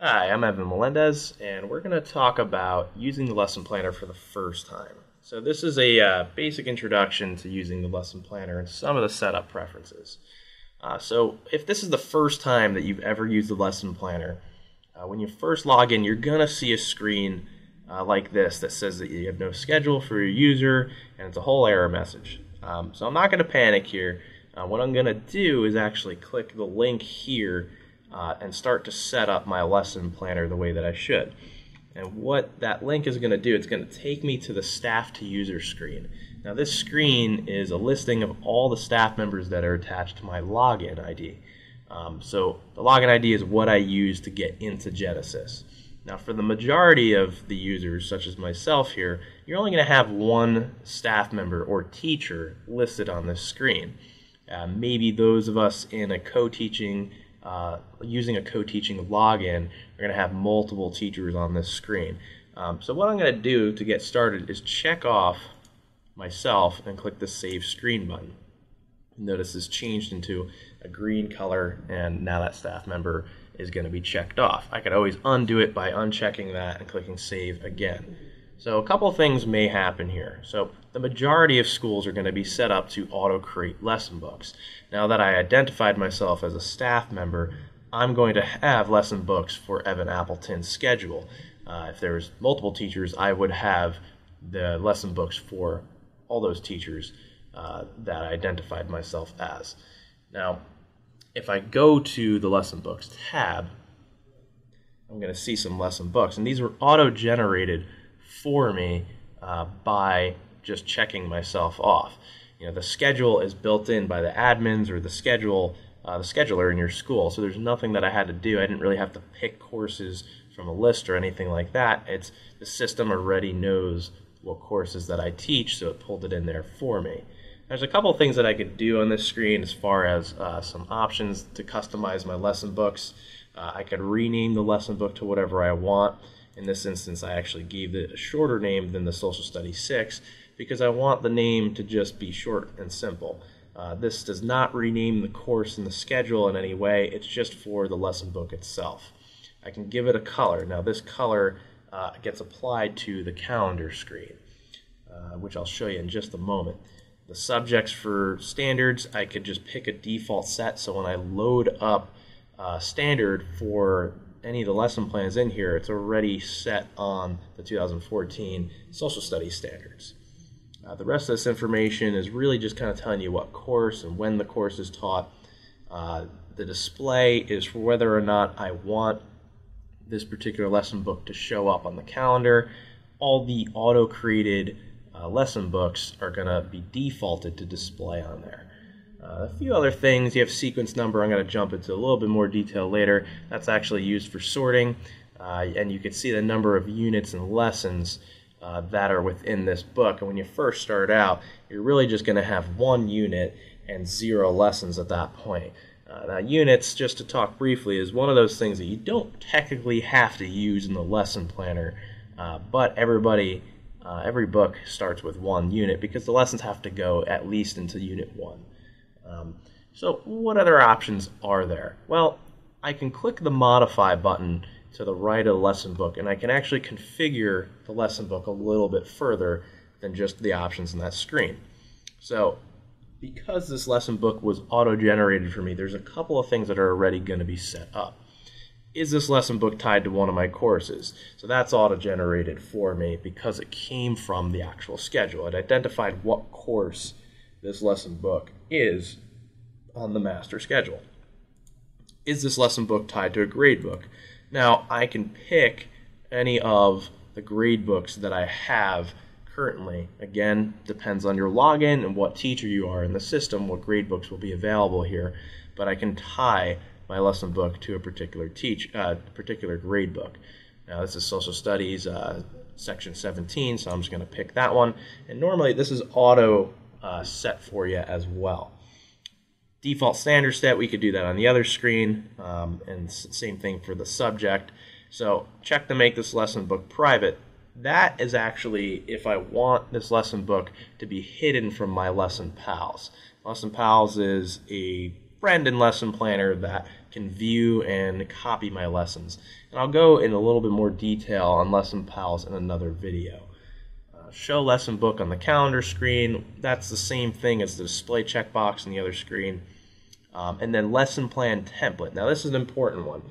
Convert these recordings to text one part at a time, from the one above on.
Hi, I'm Evan Melendez, and we're going to talk about using the lesson planner for the first time. So, this is a uh, basic introduction to using the lesson planner and some of the setup preferences. Uh, so, if this is the first time that you've ever used the lesson planner, uh, when you first log in, you're going to see a screen uh, like this that says that you have no schedule for your user, and it's a whole error message. Um, so, I'm not going to panic here. Uh, what I'm going to do is actually click the link here uh, and start to set up my lesson planner the way that I should. And what that link is going to do, it's going to take me to the staff to user screen. Now this screen is a listing of all the staff members that are attached to my login ID. Um, so the login ID is what I use to get into Genesis. Now for the majority of the users, such as myself here, you're only going to have one staff member or teacher listed on this screen. Uh, maybe those of us in a co-teaching uh, using a co-teaching login, we're going to have multiple teachers on this screen. Um, so what I'm going to do to get started is check off myself and click the Save Screen button. Notice it's changed into a green color and now that staff member is going to be checked off. I could always undo it by unchecking that and clicking Save again. So a couple things may happen here. So the majority of schools are going to be set up to auto-create lesson books. Now that I identified myself as a staff member, I'm going to have lesson books for Evan Appleton's schedule. Uh, if there's multiple teachers, I would have the lesson books for all those teachers uh, that I identified myself as. Now, if I go to the lesson books tab, I'm going to see some lesson books, and these were auto-generated for me uh, by just checking myself off. You know, the schedule is built in by the admins or the schedule, uh, the scheduler in your school. So there's nothing that I had to do. I didn't really have to pick courses from a list or anything like that. It's the system already knows what courses that I teach, so it pulled it in there for me. There's a couple things that I could do on this screen as far as uh, some options to customize my lesson books. Uh, I could rename the lesson book to whatever I want. In this instance, I actually gave it a shorter name than the Social Studies 6 because I want the name to just be short and simple. Uh, this does not rename the course in the schedule in any way, it's just for the lesson book itself. I can give it a color. Now this color uh, gets applied to the calendar screen, uh, which I'll show you in just a moment. The subjects for standards, I could just pick a default set, so when I load up uh, standard for any of the lesson plans in here, it's already set on the 2014 social studies standards. Uh, the rest of this information is really just kind of telling you what course and when the course is taught. Uh, the display is for whether or not I want this particular lesson book to show up on the calendar. All the auto-created uh, lesson books are going to be defaulted to display on there. Uh, a few other things, you have sequence number, I'm going to jump into a little bit more detail later. That's actually used for sorting, uh, and you can see the number of units and lessons uh, that are within this book. And when you first start out, you're really just going to have one unit and zero lessons at that point. Uh, now, units, just to talk briefly, is one of those things that you don't technically have to use in the lesson planner, uh, but everybody, uh, every book starts with one unit because the lessons have to go at least into unit one. Um, so what other options are there? Well, I can click the modify button to the right of the lesson book and I can actually configure the lesson book a little bit further than just the options in that screen. So because this lesson book was auto-generated for me, there's a couple of things that are already going to be set up. Is this lesson book tied to one of my courses? So that's auto-generated for me because it came from the actual schedule. It identified what course this lesson book is on the master schedule. Is this lesson book tied to a grade book? Now, I can pick any of the grade books that I have currently. Again, depends on your login and what teacher you are in the system, what grade books will be available here. But I can tie my lesson book to a particular teach, uh, particular grade book. Now, this is social studies, uh, section 17, so I'm just going to pick that one. And normally, this is auto uh, set for you as well. Default standard set, we could do that on the other screen, um, and same thing for the subject. So check to make this lesson book private. That is actually if I want this lesson book to be hidden from my lesson pals. Lesson pals is a friend in Lesson Planner that can view and copy my lessons. And I'll go in a little bit more detail on Lesson Pals in another video. Show lesson book on the calendar screen, that's the same thing as the display checkbox on the other screen. Um, and then lesson plan template. Now this is an important one.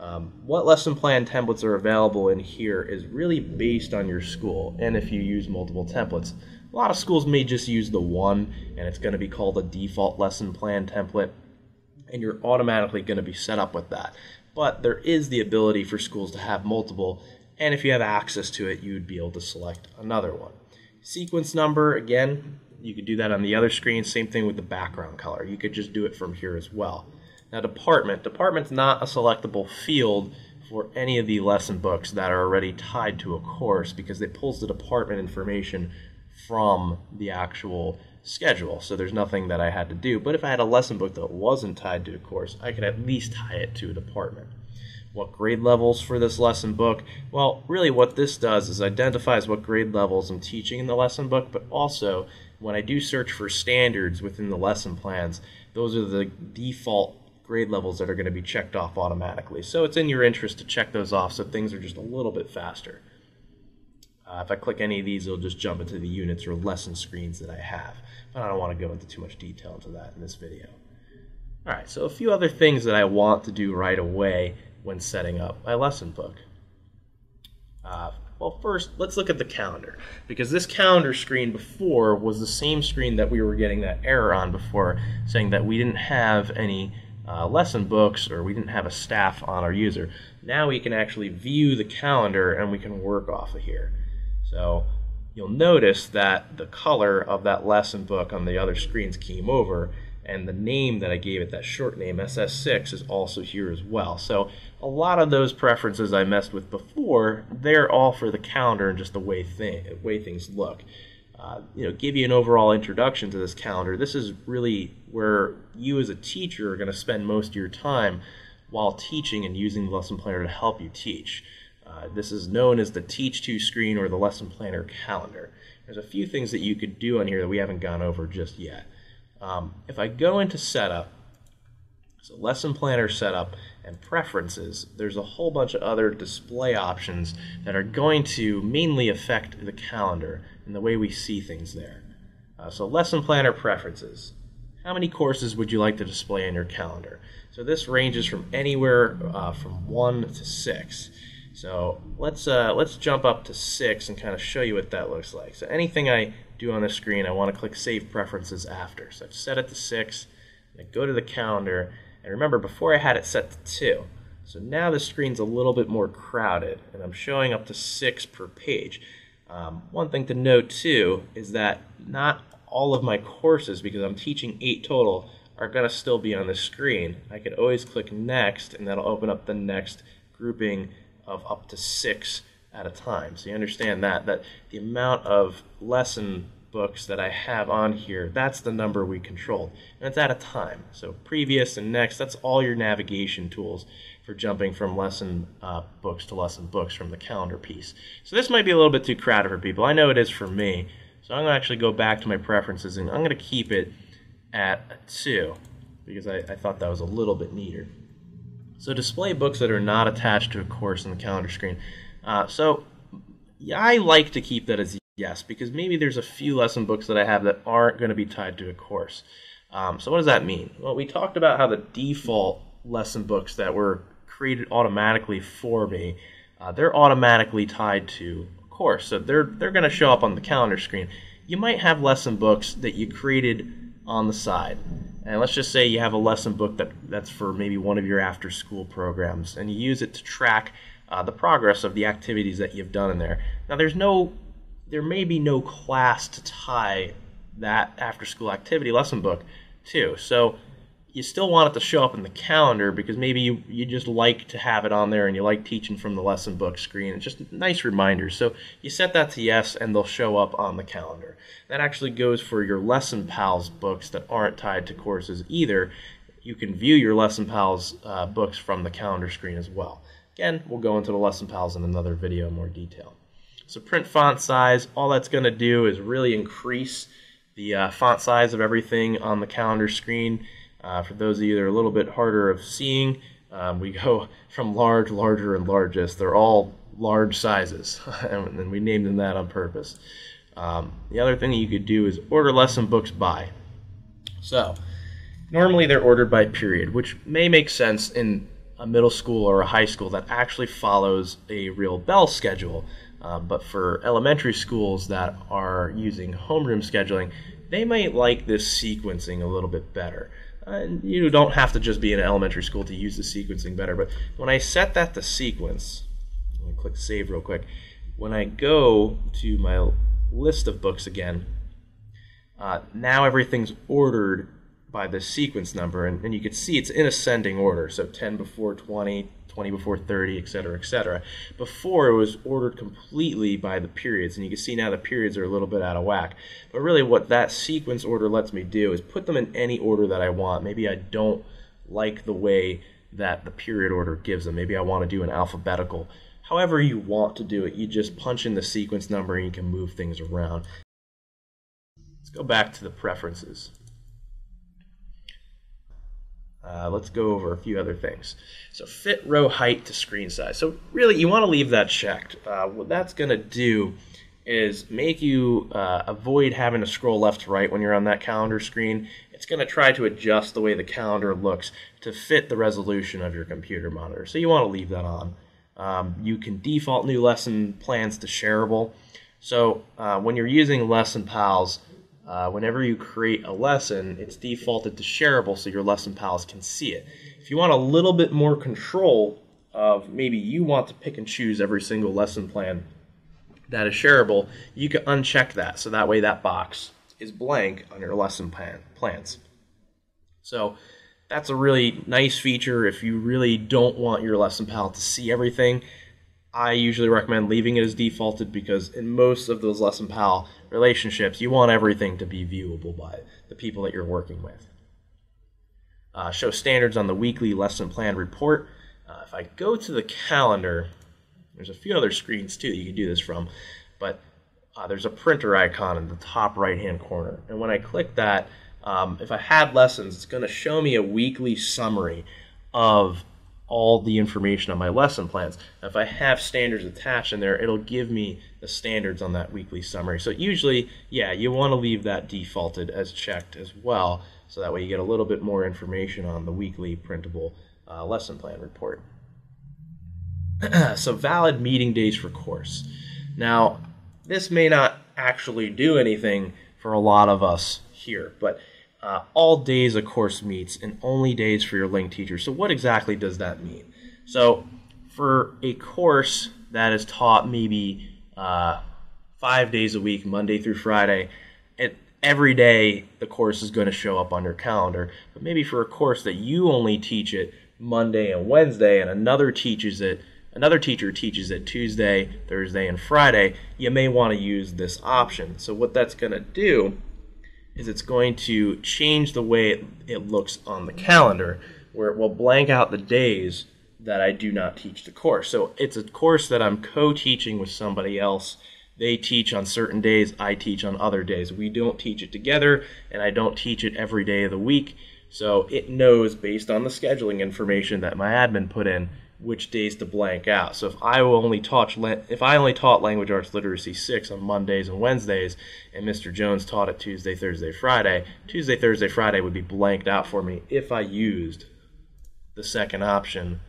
Um, what lesson plan templates are available in here is really based on your school and if you use multiple templates. A lot of schools may just use the one and it's going to be called a default lesson plan template and you're automatically going to be set up with that. But there is the ability for schools to have multiple and if you have access to it, you would be able to select another one. Sequence number, again, you could do that on the other screen. Same thing with the background color. You could just do it from here as well. Now, department. Department's not a selectable field for any of the lesson books that are already tied to a course because it pulls the department information from the actual schedule. So there's nothing that I had to do. But if I had a lesson book that wasn't tied to a course, I could at least tie it to a department. What grade levels for this lesson book? Well, really what this does is identifies what grade levels I'm teaching in the lesson book, but also when I do search for standards within the lesson plans, those are the default grade levels that are going to be checked off automatically. So it's in your interest to check those off so things are just a little bit faster. Uh, if I click any of these, it'll just jump into the units or lesson screens that I have. But I don't want to go into too much detail into that in this video. Alright, so a few other things that I want to do right away when setting up my lesson book. Uh, well, first, let's look at the calendar. Because this calendar screen before was the same screen that we were getting that error on before, saying that we didn't have any uh, lesson books or we didn't have a staff on our user. Now we can actually view the calendar and we can work off of here. So you'll notice that the color of that lesson book on the other screens came over and the name that I gave it, that short name, SS6, is also here as well. So a lot of those preferences I messed with before, they're all for the calendar and just the way, th way things look uh, you know, give you an overall introduction to this calendar. This is really where you as a teacher are going to spend most of your time while teaching and using the lesson planner to help you teach. Uh, this is known as the Teach To screen or the lesson planner calendar. There's a few things that you could do on here that we haven't gone over just yet. Um, if I go into setup, so lesson planner setup and preferences, there's a whole bunch of other display options that are going to mainly affect the calendar and the way we see things there. Uh, so lesson planner preferences. How many courses would you like to display in your calendar? So this ranges from anywhere uh, from one to six. So let's uh, let's jump up to six and kind of show you what that looks like. So anything I do on the screen, I want to click Save Preferences after. So I've set it to six. I go to the calendar, and remember before I had it set to two. So now the screen's a little bit more crowded, and I'm showing up to six per page. Um, one thing to note too is that not all of my courses, because I'm teaching eight total, are going to still be on the screen. I could always click next and that'll open up the next grouping of up to six at a time. So you understand that, that the amount of lesson books that I have on here, that's the number we controlled. And it's at a time. So previous and next, that's all your navigation tools for jumping from lesson uh, books to lesson books from the calendar piece. So this might be a little bit too crowded for people. I know it is for me. So I'm going to actually go back to my preferences and I'm going to keep it at a 2 because I, I thought that was a little bit neater. So display books that are not attached to a course in the calendar screen. Uh, so yeah, I like to keep that as Yes, because maybe there's a few lesson books that I have that aren't going to be tied to a course. Um, so what does that mean? Well, we talked about how the default lesson books that were created automatically for me, uh, they're automatically tied to a course. So they're, they're going to show up on the calendar screen. You might have lesson books that you created on the side. And let's just say you have a lesson book that, that's for maybe one of your after school programs, and you use it to track uh, the progress of the activities that you've done in there. Now, there's no there may be no class to tie that after school activity lesson book to. So you still want it to show up in the calendar because maybe you, you just like to have it on there and you like teaching from the lesson book screen. It's just nice reminders. So you set that to yes and they'll show up on the calendar. That actually goes for your Lesson Pals books that aren't tied to courses either. You can view your Lesson Pals uh, books from the calendar screen as well. Again, we'll go into the Lesson Pals in another video in more detail. So print font size, all that's going to do is really increase the uh, font size of everything on the calendar screen. Uh, for those of you that are a little bit harder of seeing, um, we go from large, larger, and largest. They're all large sizes, and we named them that on purpose. Um, the other thing you could do is order lesson books by. So, normally they're ordered by period, which may make sense in a middle school or a high school that actually follows a real bell schedule. Uh, but for elementary schools that are using homeroom scheduling, they might like this sequencing a little bit better. You don't have to just be in an elementary school to use the sequencing better, but when I set that to sequence, I'm click save real quick. When I go to my list of books again, uh, now everything's ordered by the sequence number, and, and you can see it's in ascending order. So 10 before 20, 20 before 30, etc., etc. Before it was ordered completely by the periods, and you can see now the periods are a little bit out of whack. But really, what that sequence order lets me do is put them in any order that I want. Maybe I don't like the way that the period order gives them. Maybe I want to do an alphabetical. However, you want to do it, you just punch in the sequence number and you can move things around. Let's go back to the preferences. Uh, let's go over a few other things. So fit row height to screen size. So really, you want to leave that checked. Uh, what that's going to do is make you uh, avoid having to scroll left to right when you're on that calendar screen. It's going to try to adjust the way the calendar looks to fit the resolution of your computer monitor. So you want to leave that on. Um, you can default new lesson plans to shareable. So uh, when you're using Lesson Pals, uh, whenever you create a lesson, it's defaulted to shareable so your lesson pals can see it. If you want a little bit more control of maybe you want to pick and choose every single lesson plan that is shareable, you can uncheck that so that way that box is blank on your lesson plan plans. So that's a really nice feature if you really don't want your lesson pal to see everything. I usually recommend leaving it as defaulted because in most of those lesson pal relationships, you want everything to be viewable by the people that you're working with. Uh, show standards on the weekly lesson plan report. Uh, if I go to the calendar, there's a few other screens too that you can do this from, but uh, there's a printer icon in the top right hand corner. And when I click that, um, if I had lessons, it's going to show me a weekly summary of all the information on my lesson plans. If I have standards attached in there, it'll give me the standards on that weekly summary. So usually, yeah, you want to leave that defaulted as checked as well, so that way you get a little bit more information on the weekly printable uh, lesson plan report. so valid meeting days for course. Now, this may not actually do anything for a lot of us here, but uh, all days a course meets and only days for your linked teacher. So what exactly does that mean? So for a course that is taught maybe uh, five days a week, Monday through Friday, it, every day the course is going to show up on your calendar. But maybe for a course that you only teach it Monday and Wednesday, and another teaches it, another teacher teaches it Tuesday, Thursday, and Friday, you may want to use this option. So what that's going to do is it's going to change the way it, it looks on the calendar, where it will blank out the days that I do not teach the course. So it's a course that I'm co-teaching with somebody else. They teach on certain days, I teach on other days. We don't teach it together, and I don't teach it every day of the week. So it knows based on the scheduling information that my admin put in which days to blank out. So if I only taught if I only taught language arts literacy 6 on Mondays and Wednesdays and Mr. Jones taught it Tuesday, Thursday, Friday, Tuesday, Thursday, Friday would be blanked out for me if I used the second option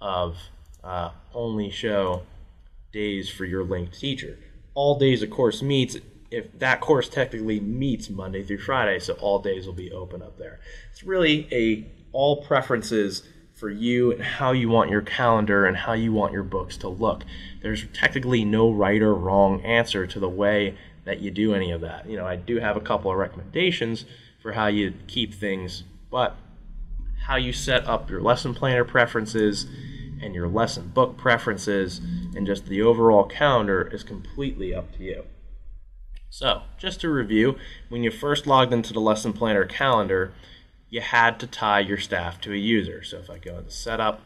of uh, only show days for your linked teacher. All days a course meets if that course technically meets Monday through Friday, so all days will be open up there. It's really a all preferences for you and how you want your calendar and how you want your books to look. There's technically no right or wrong answer to the way that you do any of that. You know, I do have a couple of recommendations for how you keep things, but how you set up your lesson planner preferences and your lesson book preferences and just the overall calendar is completely up to you. So, just to review, when you first logged into the lesson planner calendar, you had to tie your staff to a user. So if I go into setup,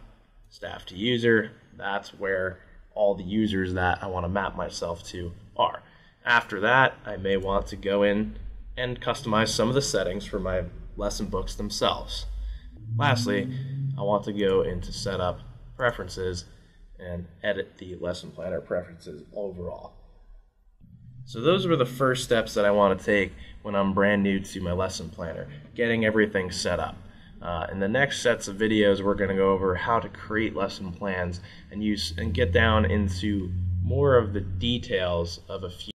staff to user, that's where all the users that I want to map myself to are. After that, I may want to go in and customize some of the settings for my lesson books themselves. Lastly, I want to go into setup preferences and edit the lesson planner preferences overall. So those were the first steps that I want to take when I'm brand new to my lesson planner, getting everything set up. Uh, in the next sets of videos, we're going to go over how to create lesson plans and use and get down into more of the details of a few